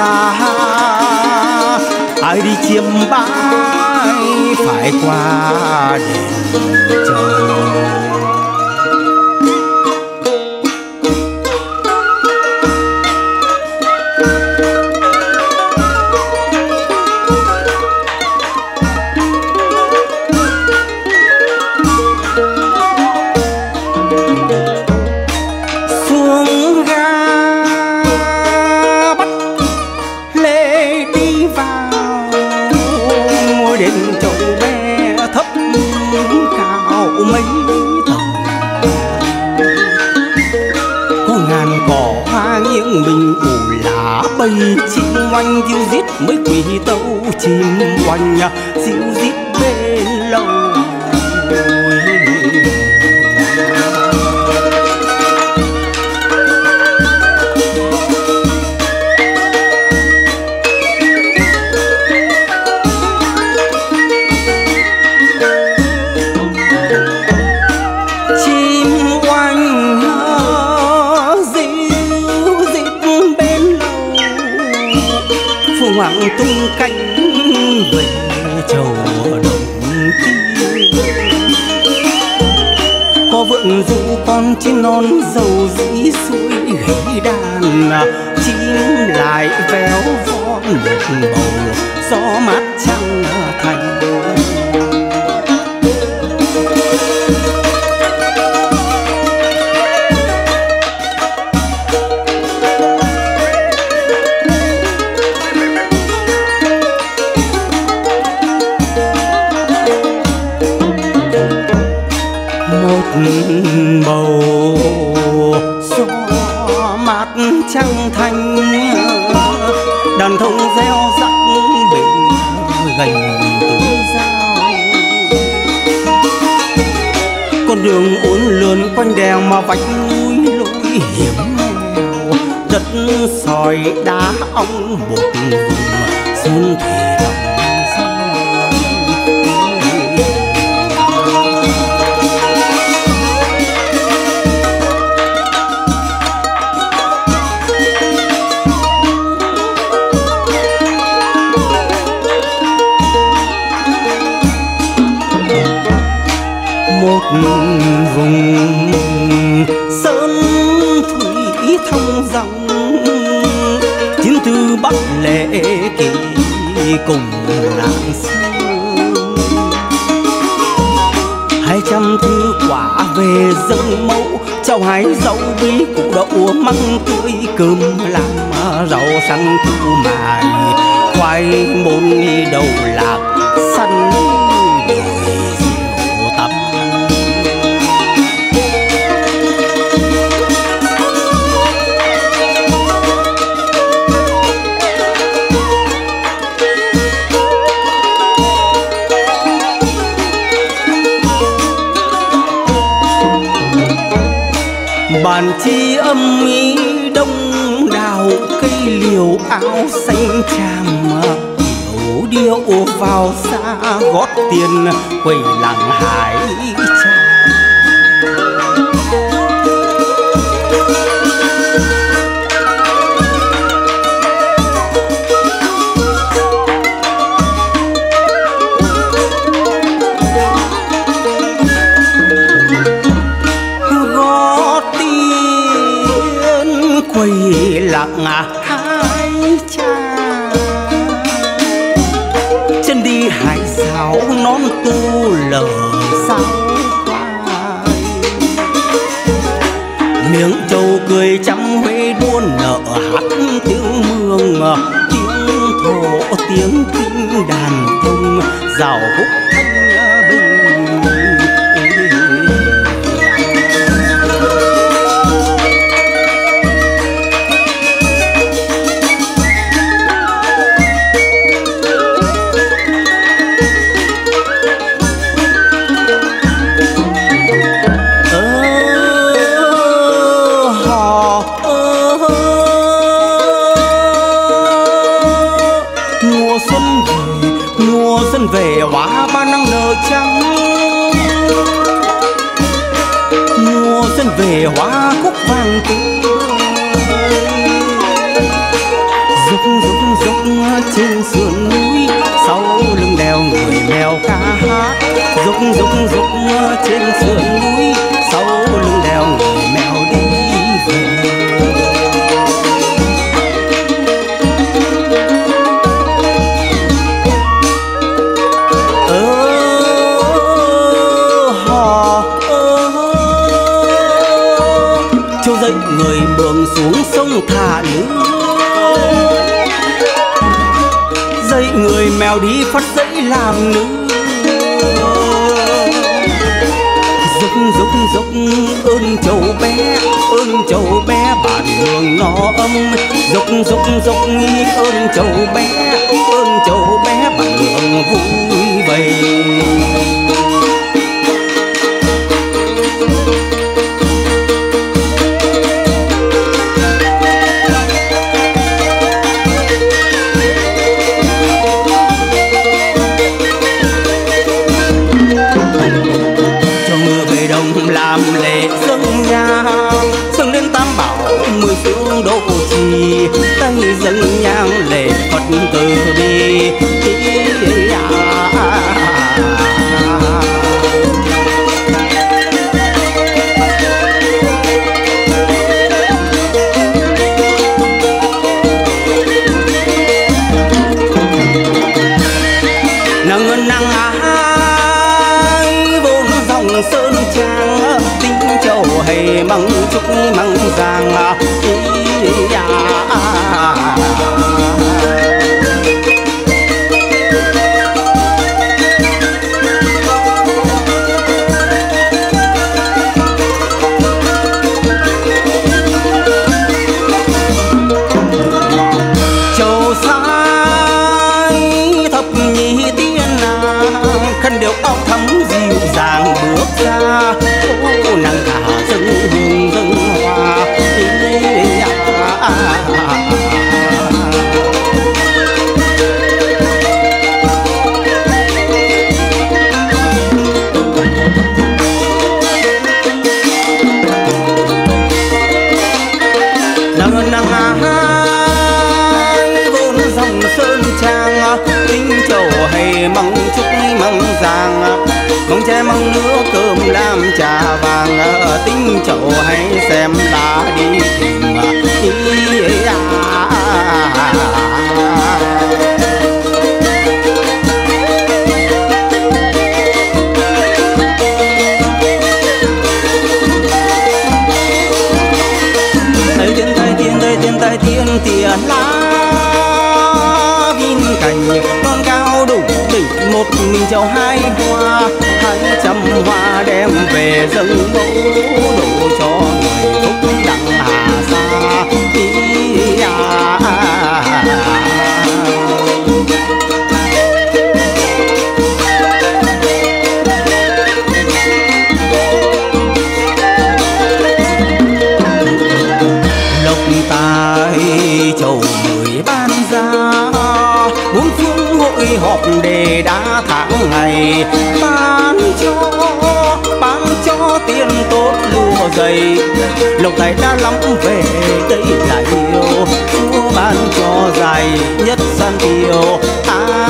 xa. Ai đi chiêm bái phải qua đền trời. Chim oanh diêu dít mới quỷ tâu chim oanh diêu dít hoàng tung cánh về chầu đồng có vượng du con chim non dầu dĩ suối gãy đàn, chim lại véo von một bầu, gió mát trăng mát trăng thanh đàn thông reo rắc bình gành túi dao con đường uốn lượn quanh đèo mà vạch núi lối hiểm nghèo, đất sỏi đá ong bột vùng xuân thì đồng dòng chiến thư bắc lệ kỳ cùng làng xưa. Hai trăm thư quả về dân mẫu cháu hái dâu bí cụ đậu măng tươi, cơm làm rau xanh thu mài. Khoai môn đầu lạc chi âm ý đông đào cây liều áo xanh tràm hiểu điệu vào xa gót tiền quầy làng hải lặng hai cha. Chân đi hải sao nón tu lờ. Sao miệng trâu cười trăm huế đua nợ hát tiếng mương tiếng thổ tiếng kinh đàn thông rào húc hoa cúc vàng tươi. Rúc rúc rúc trên sườn núi, sau lưng đèo người mèo ca hát. Rúc rúc rúc trên sườn núi, sau lưng đèo xuống sông thả lưới Dậy người mèo đi phát dậy làm nương Dốc dốc dốc, ơn chầu bé, ơn chầu bé, bản đường nó âm. Dốc dốc dốc, ơn chầu bé, ơn chầu bé, bản đường vui vầy. Sơn trang. Tinh châu hay măng trúc, măng giang măng tre măng nữa cơm lam trà vàng. Tinh châu hay xem lá đi tìm. Ý à tay tiên con non cao đủ đỉnh một mình trao hai hoa. Hai trăm hoa đem về dâng mẫu đổ cho người phúc đặng hà xa ý à lúa dày lộc tài đã lắm về đây là yêu chúa ban cho dài nhất san tiêu à,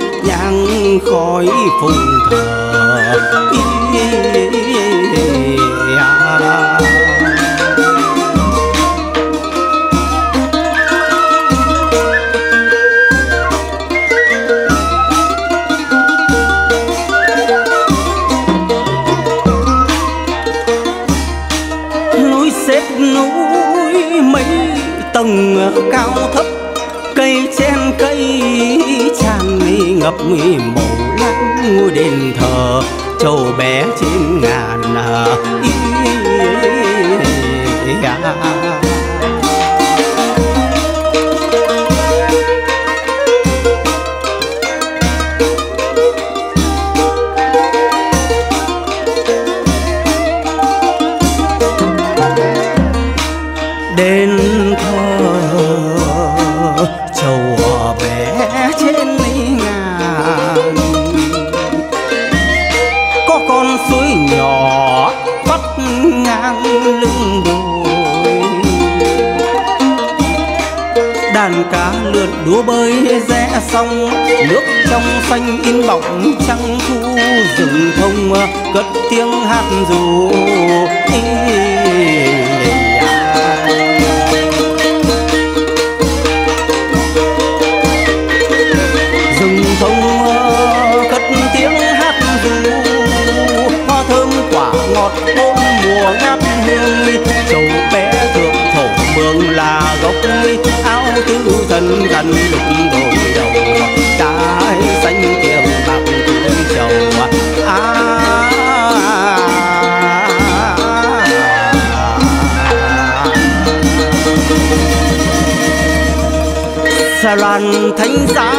con nhang khói phùng thờ núi xếp núi mấy tầng cao thấp cây trên cây tràn ngập màu lắng ngôi đền thờ châu bé trên ngàn à, ý, à. Ngang lưng đồi đàn cá lượn đúa bơi rẽ sông, nước trong xanh in bọng trăng thu rừng thông, cất tiếng hát dù Ý. thân gần lục đồi đầu trái xanh kiềm bạc cũng trầu à, Saran thánh giá.